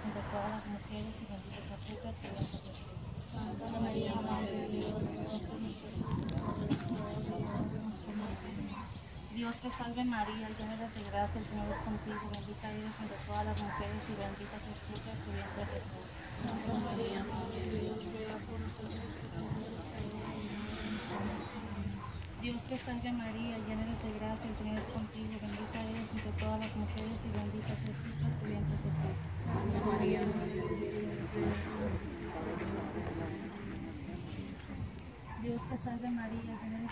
eres entre todas las mujeres y bendito es el fruto de tu vientre Jesús. Santa María, Madre de Dios, Dios te salve María, llena eres de gracia, el Señor es contigo, bendita eres entre todas las mujeres y bendito es el fruto de tu vientre Jesús. Santa María, Madre de Dios. Dios te salve María, llena eres de gracia, el Señor es contigo, bendita eres entre todas las mujeres y bendito es el fruto de tu vientre Dios te salve María, llena de